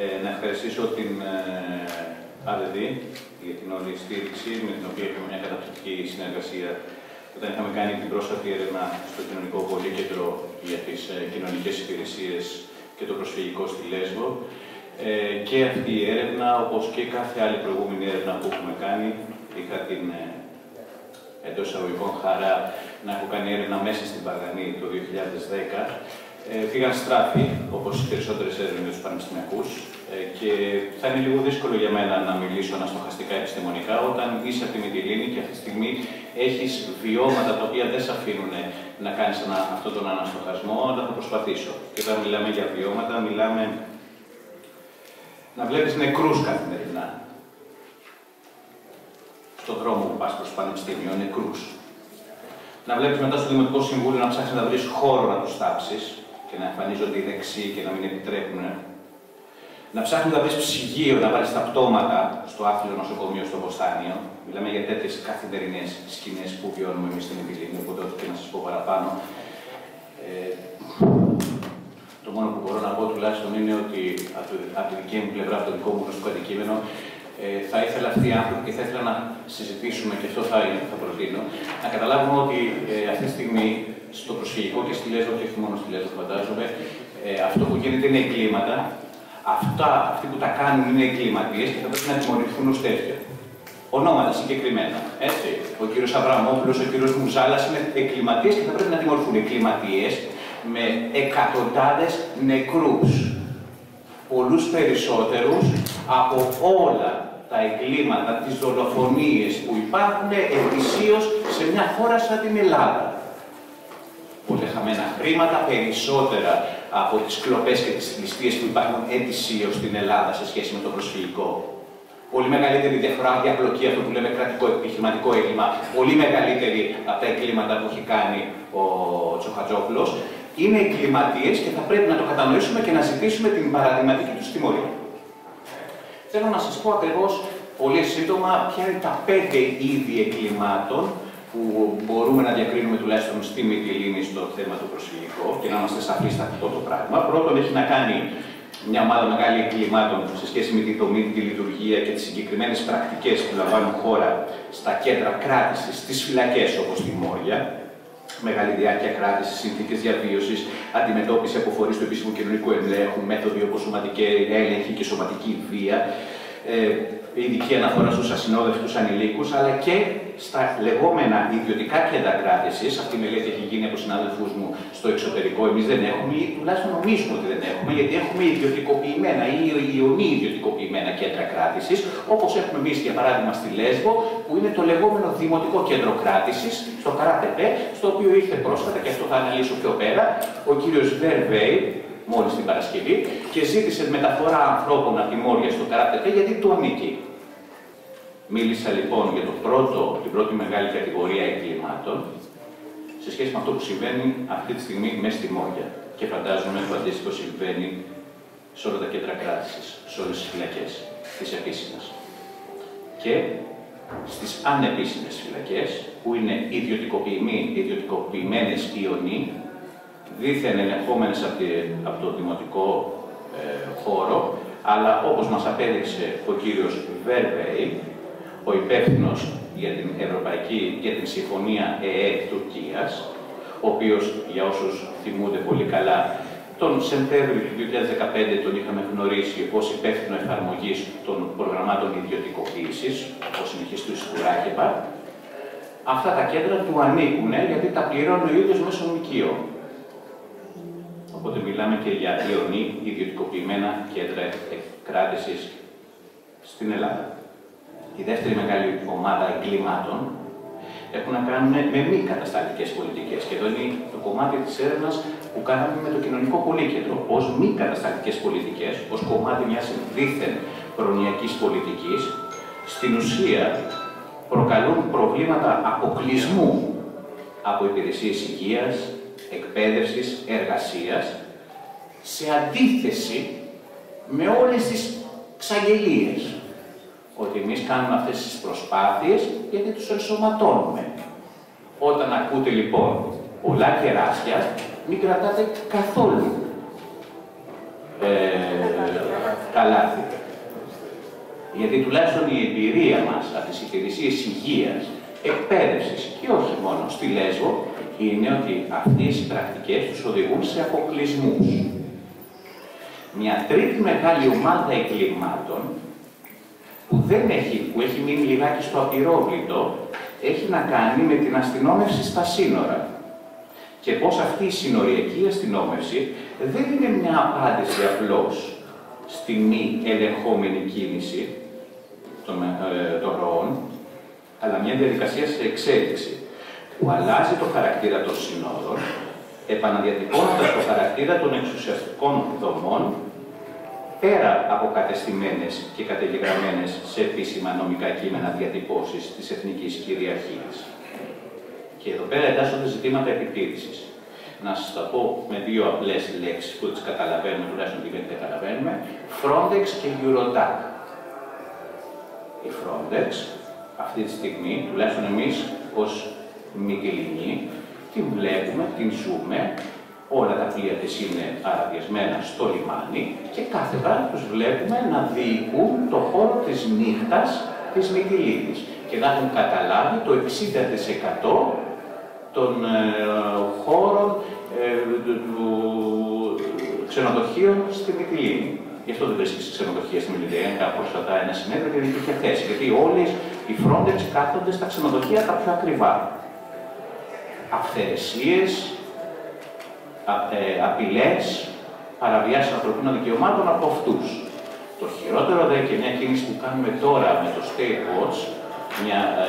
Ε, να ευχαριστήσω την ε, RDD για την όλη στήριξη με την οποία έχουμε μια καταπληκτική συνεργασία όταν είχαμε κάνει την πρόσφατη έρευνα στο Κοινωνικό Πολύκεντρο για τις ε, κοινωνικές υπηρεσίες και το προσφυγικό στη Λέσβο. Ε, και αυτή η έρευνα, όπως και κάθε άλλη προηγούμενη έρευνα που έχουμε κάνει, είχα την ε, εντός εισαγωγικών χαρά να έχω κάνει έρευνα μέσα στην Παγανή το 2010 ε, πήγαν στράφη, όπως οι περισσότερες έρευνες τους πανεπιστημιακούς, ε, και θα είναι λίγο δύσκολο για μένα να μιλήσω αναστοχαστικά επιστημονικά όταν είσαι από τη Μητυλίνη και αυτή τη στιγμή έχεις βιώματα τα οποία δεν σε αφήνουν να κάνεις αυτόν τον αναστοχασμό, αλλά θα προσπαθήσω. Και όταν μιλάμε για βιώματα, μιλάμε να βλέπεις νεκρούς καθημερινά. Στον δρόμο που πας προς το Πανεπιστήμιο, νεκρούς. Να βλέπεις μετά στο Δημοτικό Συμβούλιο να ψάξει να βρεις χώρο να τους τάψει, και να εμφανίζονται οι δεξιοί και να μην επιτρέπουν. Να ψάχνουν να βρει ψυγείο, να βάλεις τα πτώματα στο άθλιο νοσοκομείο στο Βοστάνιο. Μιλάμε για τέτοιες καθημερινές σκηνές που βιώνουμε εμείς στην Επιλήνη, οπότε ό,τι και να σας πω παραπάνω. Ε, το μόνο που μπορώ να πω τουλάχιστον είναι ότι από τη δική μου πλευρά, από το δικό μου γνωστικό αντικείμενο, ε, θα ήθελα αυτοί οι άνθρωποι και θα ήθελα να συζητήσουμε, και αυτό θα, θα προτείνω, να καταλάβουμε ότι ε, αυτή τη στιγμή στο προσφυγικό και στη Λέσβο και όχι μόνο στη Λέσβο φαντάζομαι, ε, αυτό που γίνεται είναι εγκλήματα. Αυτά, αυτοί που τα κάνουν είναι εγκληματίες και θα πρέπει να τιμωρηθούν ως τέτοια. Ονόματα συγκεκριμένα. Έτσι. Ο κύριος Αβραμόπουλος, ο κύριος Μουζάλας είναι εγκληματίες και θα πρέπει να τιμωρηθούν. Εγκληματίες με εκατοντάδες νεκρούς. Πολλούς περισσότερους από όλα τα εγκλήματα, τις δολοφονίες που υπάρχουν ετησίως σε μια χώρα σαν την Ελλάδα πολύ χαμένα χρήματα, περισσότερα από τις κλοπές και τις ληστείες που υπάρχουν ετησίως στην Ελλάδα σε σχέση με το προσφυγικό. Πολύ μεγαλύτερη διαφορά διαπλοκή, αυτό που λέμε κρατικό επιχειρηματικό έγκλημα, πολύ μεγαλύτερη από τα εγκλήματα που έχει κάνει ο Τσοχατζόπουλος. Είναι εγκληματίες και θα πρέπει να το κατανοήσουμε και να ζητήσουμε την παραδειγματική τους τιμωρία. Θέλω να σας πω ακριβώς πολύ σύντομα ποια είναι τα πέντε είδη εγκλημάτων που μπορούμε να διακρίνουμε τουλάχιστον στη Μητυλίνη στο θέμα του προσφυγικό και να είμαστε σαφείς σε αυτό το πράγμα. Πρώτον, έχει να κάνει μια ομάδα μεγάλη εγκλημάτων σε σχέση με τη δομή, τη λειτουργία και τις συγκεκριμένες πρακτικές που λαμβάνουν χώρα στα κέντρα κράτησης, στις φυλακές όπως τη Μόρια. Μεγάλη διάρκεια κράτησης, συνθήκες διαβίωσης, αντιμετώπιση από φορεί του επίσημου κοινωνικού ελέγχου, μέθοδοι όπως σωματική έλεγχη και σωματική βία. Ε, ειδική αναφορά στους ασυνόδευτους ανηλίκους, αλλά και στα λεγόμενα ιδιωτικά κέντρα κράτησης. Αυτή η μελέτη έχει γίνει από συνάδελφούς μου στο εξωτερικό. Εμείς δεν έχουμε, ή τουλάχιστον νομίζουμε ότι δεν έχουμε, γιατί έχουμε ιδιωτικοποιημένα ή ιονί ιδιωτικοποιημένα κέντρα κράτησης, όπως έχουμε εμείς για παράδειγμα στη Λέσβο, που είναι το λεγόμενο δημοτικό κέντρο κράτησης, στο Καράτεπε, στο οποίο ήρθε πρόσφατα, και αυτό θα αναλύσω πιο πέρα, ο κύριος Βερβέη, μόλις την Παρασκευή, και ζήτησε μεταφορά ανθρώπων από τη Μόρια στο Καράτεπε γιατί του ανήκει. Μίλησα λοιπόν για το πρώτο, την πρώτη μεγάλη κατηγορία εγκλημάτων σε σχέση με αυτό που συμβαίνει αυτή τη στιγμή μέσα στη Μόρια. Και φαντάζομαι το αντίστοιχο συμβαίνει σε όλα τα κέντρα κράτησης, σε όλες τις φυλακές, τι επίσημε. Και στις ανεπίσημες φυλακές, που είναι ιδιωτικοποιημένες ιονοί, δίθεν ελεγχόμενε από, από το δημοτικό ε, χώρο, αλλά όπως μας απέδειξε ο κύριος Βέρβεϊ, ο υπεύθυνος για την Ευρωπαϊκή, για την Συμφωνία ΕΕ Τουρκίας, ο οποίος, για όσους θυμούνται πολύ καλά, τον Σεπτέμβριο του 2015 τον είχαμε γνωρίσει ως υπεύθυνο εφαρμογής των προγραμμάτων ιδιωτικοποίησης, ο συνεχιστής του Ράκεπα. Αυτά τα κέντρα του ανήκουν γιατί τα πληρώνει ο ίδιος μέσω νοικείο. Οπότε μιλάμε και για ιονή ιδιωτικοποιημένα κέντρα κράτησης στην Ελλάδα η δεύτερη μεγάλη ομάδα εγκλημάτων έχουν να κάνουν με μη κατασταλτικές πολιτικές. Και εδώ είναι το κομμάτι της έρευνας που κάναμε με το κοινωνικό πολύκεντρο. Ω μη κατασταλτικές πολιτικές, ως κομμάτι μιας δίθεν προνοιακής πολιτικής, στην ουσία προκαλούν προβλήματα αποκλεισμού από υπηρεσίες υγείας, εκπαίδευσης, εργασίας, σε αντίθεση με όλες τις ξαγγελίες ότι εμείς κάνουμε αυτές τις προσπάθειες γιατί τους ενσωματώνουμε. Όταν ακούτε λοιπόν πολλά κεράσια, μην κρατάτε καθόλου ε, καλάθι. Γιατί τουλάχιστον η εμπειρία μας από τις υπηρεσίες υγείας, εκπαίδευσης και όχι μόνο στη Λέσβο, είναι ότι αυτές οι πρακτικές τους οδηγούν σε αποκλεισμούς. Μια τρίτη μεγάλη ομάδα εγκλημάτων που δεν έχει, που έχει μείνει λιγάκι στο απειρόβλητο, έχει να κάνει με την αστυνόμευση στα σύνορα. Και πώς αυτή η συνοριακή αστυνόμευση δεν είναι μια απάντηση απλώς στη μη ελεγχόμενη κίνηση των, ε, των ροών, αλλά μια διαδικασία σε εξέλιξη που αλλάζει το χαρακτήρα των συνόρων, επαναδιατυπώνοντας το χαρακτήρα των εξουσιαστικών δομών πέρα από κατεστημένες και κατεγεγραμμένες σε επίσημα νομικά κείμενα διατυπώσεις της εθνικής κυριαρχίας. Και εδώ πέρα εντάσσονται ζητήματα επιτήρησης. Να σας τα πω με δύο απλές λέξεις που τις καταλαβαίνουμε, τουλάχιστον τι δεν καταλαβαίνουμε, Frontex και Eurodac. Η Frontex, αυτή τη στιγμή, τουλάχιστον εμείς ως Μικελινοί, την βλέπουμε, την ζούμε, όλα τα πλοία της είναι αραδιασμένα στο λιμάνι και κάθε βράδυ τους βλέπουμε να διοικούν το χώρο της νύχτας της Μικυλίνης και να έχουν καταλάβει το 60% των ε, χώρων ε, του ξενοδοχείων στη Μικυλίνη. Γι' αυτό δεν βρίσκεις ξενοδοχεία στη Μιλιδέα, πρόσφατα ένα συνέδριο και δεν υπήρχε θέση. Γιατί όλες οι Frontex κάθονται στα ξενοδοχεία τα πιο ακριβά. Αυθαιρεσίες, ε, απειλές, παραβιάσεις ανθρωπίνων δικαιωμάτων από αυτούς. Το χειρότερο δε και μια κίνηση που κάνουμε τώρα με το State Watch, μια, ε,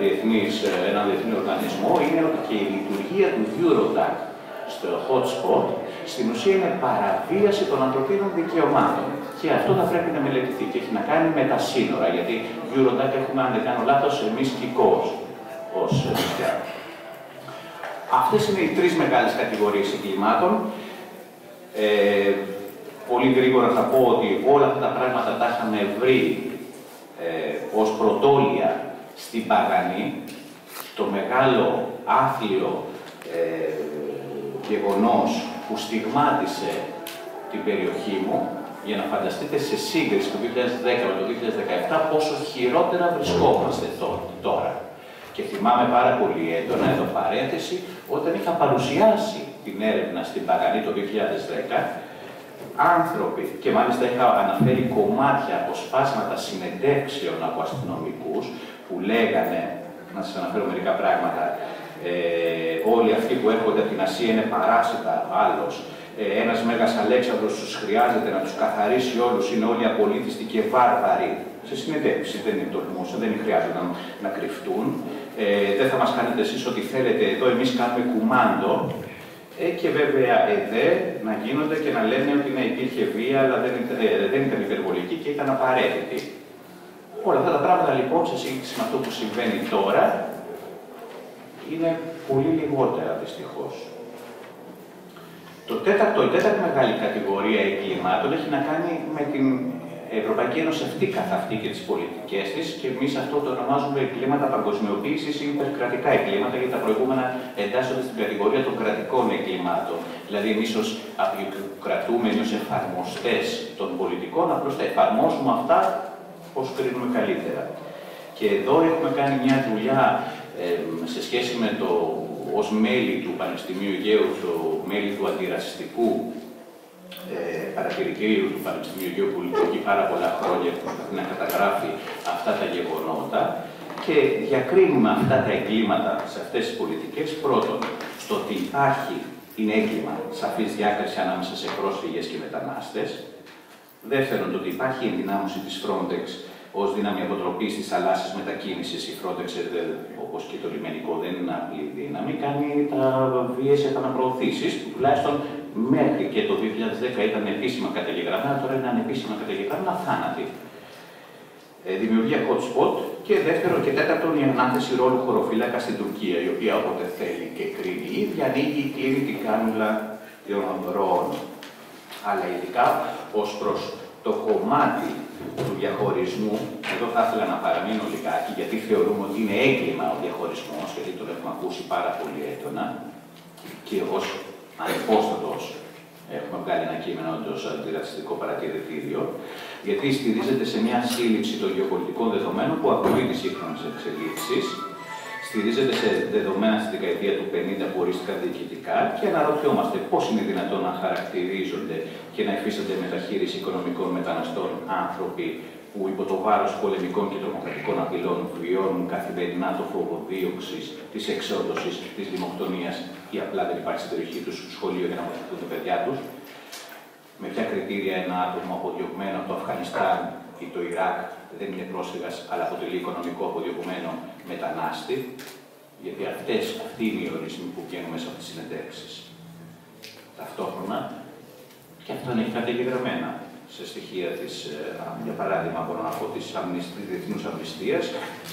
διεθνής, ε, ένα διεθνή οργανισμό, είναι ότι και η λειτουργία του Eurodac στο hotspot στην ουσία είναι παραβίαση των ανθρωπίνων δικαιωμάτων. Και αυτό θα πρέπει να μελετηθεί και έχει να κάνει με τα σύνορα, γιατί Eurodac έχουμε, αν δεν κάνω λάθος, εμείς κυκός ως νησιά. Αυτές είναι οι τρεις μεγάλες κατηγορίες εγκλημάτων. Ε, πολύ γρήγορα θα πω ότι όλα αυτά τα πράγματα τα είχαμε βρει ε, ως πρωτόλια στην Παγανή, το μεγάλο άθλιο ε, γεγονός που στιγμάτισε την περιοχή μου, για να φανταστείτε σε σύγκριση το 2010 με το 2017 πόσο χειρότερα βρισκόμαστε τώρα. Και θυμάμαι πάρα πολύ έντονα, εδώ παρένθεση, όταν είχα παρουσιάσει την έρευνα στην Παγανή το 2010, άνθρωποι, και μάλιστα είχα αναφέρει κομμάτια, αποσπάσματα συνεντεύξεων από αστυνομικούς που λέγανε, να σας αναφέρω μερικά πράγματα, ε, όλοι αυτοί που έρχονται από την Ασία είναι παράσιτα, άλλος. Ε, ένας Μέγας Αλέξανδρος τους χρειάζεται να τους καθαρίσει όλους, είναι όλοι απολύτιστοι και βάρβαροι. Σε συνεντεύξη δεν είναι τολμούσαν, δεν χρειάζεται να, να κρυφτούν. Ε, δεν θα μας κάνετε εσείς ό,τι θέλετε εδώ, εμείς κάνουμε κουμάντο. Ε, και βέβαια εδώ να γίνονται και να λένε ότι να υπήρχε βία, αλλά δεν, ε, δεν ήταν υπερβολική και ήταν απαραίτητη. Όλα αυτά τα πράγματα λοιπόν σε σύγκριση με αυτό που συμβαίνει τώρα είναι πολύ λιγότερα δυστυχώς. Το τέταρτο, η τέταρτη μεγάλη κατηγορία εγκλημάτων έχει να κάνει με την Ευρωπαϊκή Ένωση αυτή καθ' αυτή και τις πολιτικές της, και εμείς αυτό το ονομάζουμε εγκλήματα παγκοσμιοποίησης ή υπερκρατικά εγκλήματα, γιατί τα προηγούμενα εντάσσονται στην κατηγορία των κρατικών εγκλημάτων. Δηλαδή, εμείς ως κρατούμενοι, ως εφαρμοστές των πολιτικών, απλώς θα εφαρμόσουμε αυτά πώ κρίνουμε καλύτερα. Και εδώ έχουμε κάνει μια δουλειά σε σχέση με το ως μέλη του Πανεπιστημίου Αιγαίου, το μέλη του αντιρασιστικού ε, παρατηρητήριου του Πανεπιστημίου Αιγαίου που λειτουργεί πάρα πολλά χρόνια και προσπαθεί να καταγράφει αυτά τα γεγονότα και διακρίνουμε αυτά τα εγκλήματα σε αυτές τις πολιτικές πρώτον στο ότι υπάρχει είναι έγκλημα σαφής διάκριση ανάμεσα σε πρόσφυγες και μετανάστες. Δεύτερον, το ότι υπάρχει ενδυνάμωση της Frontex ως δύναμη αποτροπής της θαλάσσιας μετακίνησης. Η Frontex, όπως και το λιμενικό, δεν είναι απλή δύναμη, κάνει τα βίαιε επαναπροωθήσει που τουλάχιστον μέχρι και το 2010 ήταν επίσημα καταγεγραμμένα, τώρα είναι ανεπίσημα καταγεγραμμένα θάνατοι. Ε, δημιουργία hot spot και δεύτερο και τέταρτο η ανάθεση ρόλου χωροφύλακα στην Τουρκία, η οποία όποτε θέλει και κρίνει η ίδια ανοίγει ή κλείνει την κάνουλα των ροών. Αλλά ειδικά ως προς το κομμάτι του διαχωρισμού, εδώ θα ήθελα να παραμείνω λιγάκι, γιατί θεωρούμε ότι είναι έγκλημα ο διαχωρισμός, γιατί τον έχουμε ακούσει πάρα πολύ έντονα, και ως ανεπόστατος Έχουμε βγάλει ένα κείμενο όντω αντιρατσιστικό παρατηρητήριο, γιατί στηρίζεται σε μια σύλληψη των γεωπολιτικών δεδομένων που ακολουθεί τι σύγχρονε εξελίξεις, στηρίζεται σε δεδομένα στη δεκαετία του 50 που ορίστηκαν διοικητικά και αναρωτιόμαστε πώς είναι δυνατόν να χαρακτηρίζονται και να υφίστανται μεταχείριση οικονομικών μεταναστών άνθρωποι που υπό το βάρος πολεμικών και τρομοκρατικών απειλών βιώνουν καθημερινά το φόβο δίωξης, της εξόδωσης, της λιμοκτονία ή απλά δεν υπάρχει στην περιοχή τους σχολείο για να βοηθηθούν τα παιδιά τους. Με ποια κριτήρια ένα άτομο αποδιωγμένο από το Αφγανιστάν ή το Ιράκ δεν είναι πρόσφυγας, αλλά αποτελεί οικονομικό αποδιωγμένο μετανάστη. Γιατί αυτές, αυτοί είναι οι ορισμοί που βγαίνουν μέσα από τις συνεντεύξεις. Ταυτόχρονα, και αυτό είναι καταγεγραμμένα σε στοιχεία της, ε, για παράδειγμα, μπορώ να πω, της διεθνούς αμνηστίας.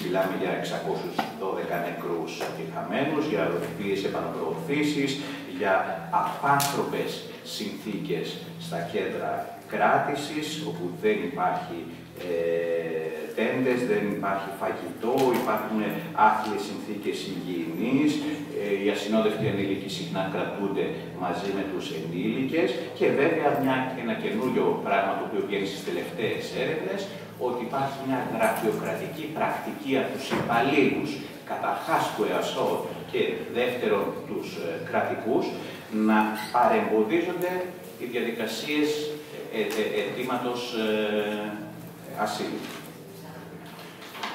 Μιλάμε για 612 νεκρούς και χαμένους, για οροφίες επαναπροωθήσεις, για απάνθρωπες συνθήκες στα κέντρα κράτησης, όπου δεν υπάρχει ε, τέντες, δεν υπάρχει φαγητό, υπάρχουν άθλιες συνθήκες υγιεινής, ε, οι ασυνόδευτοι ανήλικοι συχνά κρατούνται μαζί με τους ενήλικες. Και βέβαια μια, ένα καινούριο πράγμα το οποίο βγαίνει στις τελευταίες έρευνες, ότι υπάρχει μια γραφειοκρατική πρακτική από τους υπαλλήλους, καταρχάς του ΕΑΣΟ και δεύτερον τους ε, κρατικούς, να παρεμποδίζονται οι διαδικασίες ε, ε, αιτήματος ε, ασύλου.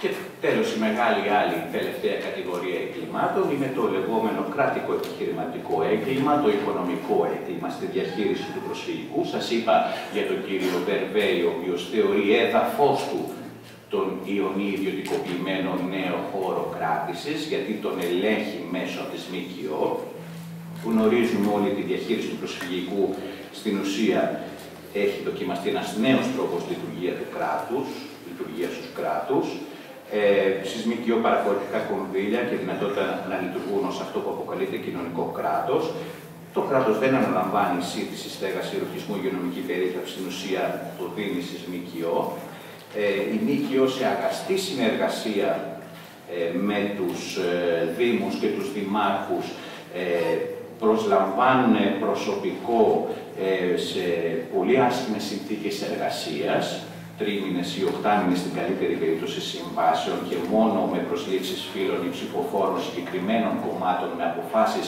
Και τέλος, η μεγάλη άλλη τελευταία κατηγορία εγκλημάτων είναι το λεγόμενο κρατικό επιχειρηματικό έγκλημα, το οικονομικό έγκλημα στη διαχείριση του προσφυγικού. Σας είπα για τον κύριο Μπερβέη, ο οποίος θεωρεί έδαφος του τον ιονί ιδιωτικοποιημένο νέο χώρο κράτησης, γιατί τον ελέγχει μέσω της ΜΚΟ. Γνωρίζουμε όλη τη διαχείριση του προσφυγικού στην ουσία έχει δοκιμαστεί ένας νέος τρόπος λειτουργία του κράτους, λειτουργία του κράτους, ε, σεισμικείο παραχωρητικά κονδύλια και δυνατότητα να λειτουργούν ως αυτό που αποκαλείται κοινωνικό κράτος. Το κράτος δεν αναλαμβάνει σύντηση, στέγαση, ρουχισμού, υγειονομική περίθαλψη, στην ουσία το δίνει σεισμικείο. Ε, η ΜΚΟ σε αγαστή συνεργασία ε, με τους ε, Δήμους και τους Δημάρχους ε, προσλαμβάνουν προσωπικό ε, σε πολύ άσχημες συνθήκες εργασίας, τρίμηνες ή οχτάμηνες στην καλύτερη περίπτωση συμβάσεων και μόνο με προσλήψεις φίλων ή ψηφοφόρων συγκεκριμένων κομμάτων με αποφάσεις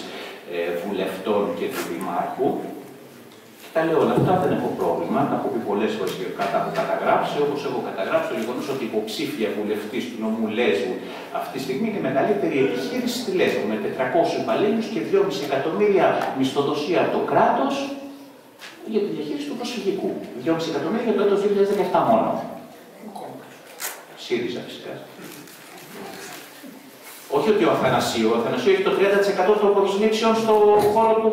ε, βουλευτών και του Δημάρχου. Τα λέω όλα αυτά, δεν έχω πρόβλημα. Τα έχω πει πολλές φορές και κατά έχω καταγράψει. Όπως έχω καταγράψει το γεγονός ότι υποψήφια βουλευτής του νομού Λέσβου αυτή τη στιγμή είναι η μεγαλύτερη επιχείρηση στη Λέσβου με 400 υπαλλήλου και 2,5 εκατομμύρια μισθοδοσία από το κράτος για τη διαχείριση του προσφυγικού. 2,5 εκατομμύρια για το έτος 2017 μόνο. ΣΥΡΙΖΑ φυσικά. Όχι ότι ο Αθανασίου, ο Αθανασίου έχει το 30% των προσλήψεων στο χώρο του,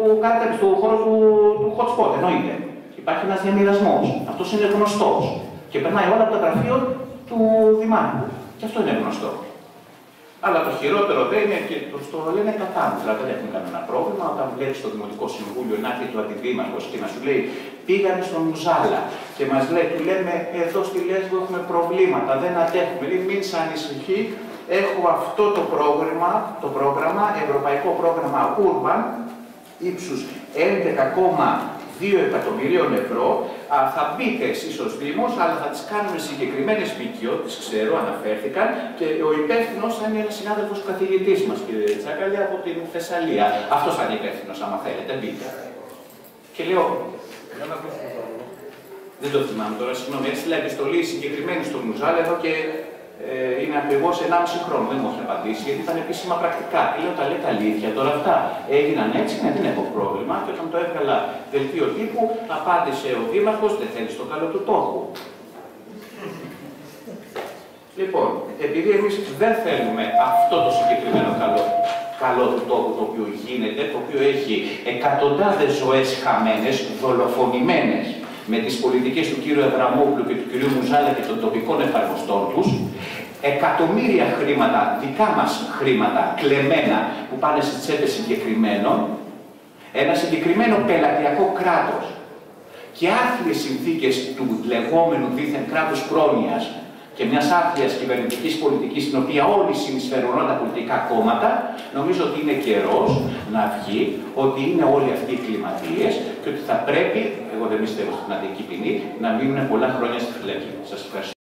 στο χώρο του, του hotspot, εννοείται. Υπάρχει ένας διαμοιρασμός. Αυτός είναι γνωστός. Και περνάει όλα από το γραφείο του Δημάρχου. Και αυτό είναι γνωστό. Αλλά το χειρότερο δεν είναι και το λένε κατά μου. Δηλαδή δεν έχουν κανένα πρόβλημα όταν βλέπεις στο Δημοτικό Συμβούλιο να έρθει του αντιδήμαρχο και να σου λέει πήγανε στον Μουζάλα και μας λέει, του λέμε εδώ στη Λέσβο έχουμε προβλήματα, δεν αντέχουμε. Λέει μην σε ανησυχεί, έχω αυτό το πρόγραμμα, το πρόγραμμα, ευρωπαϊκό πρόγραμμα Urban ύψους 11, 2 εκατομμυρίων ευρώ, α, θα μπείτε εσείς ως Δήμος, αλλά θα τις κάνουμε συγκεκριμένες ΜΚΟ, τις ξέρω, αναφέρθηκαν, και ο υπεύθυνος θα είναι ένας συνάδελφος καθηγητής μας, κύριε Τσάκαλια, από την Θεσσαλία. Αυτός θα είναι υπεύθυνος, άμα θέλετε, μπείτε. Και λέω, δεν το θυμάμαι τώρα, συγγνώμη, έστειλα επιστολή συγκεκριμένη στο Μουζάλ εδώ και ε, είναι ακριβώς 1,5 χρόνο. Δεν μου έχει απαντήσει γιατί ήταν επίσημα πρακτικά. Και λέω τα λέτε αλήθεια τώρα αυτά. Έγιναν έτσι, ναι, δεν έχω πρόβλημα. Και όταν το έβγαλα δελτίο τύπου, απάντησε ο Δήμαρχος, δεν θέλεις το καλό του τόχου. Λοιπόν, επειδή εμείς δεν θέλουμε αυτό το συγκεκριμένο καλό, καλό του τόπου το οποίο γίνεται, το οποίο έχει εκατοντάδες ζωές χαμένες, δολοφονημένες με τις πολιτικές του κύριου Εβραμόπουλου και του κύριου Μουζάλα και των τοπικών εφαρμοστών τους, εκατομμύρια χρήματα, δικά μας χρήματα, κλεμμένα, που πάνε στις τσέπες συγκεκριμένων, ένα συγκεκριμένο πελατειακό κράτος και άθλιες συνθήκες του λεγόμενου δίθεν κράτους πρόνοιας, και μιας άθλιας κυβερνητικής πολιτικής, στην οποία όλοι συνεισφέρουν όλα τα πολιτικά κόμματα, νομίζω ότι είναι καιρός να βγει ότι είναι όλοι αυτοί οι κλιματίες και ότι θα πρέπει, εγώ δεν πιστεύω στην αδική ποινή, να μείνουν πολλά χρόνια στη φυλακή. Σας ευχαριστώ.